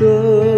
的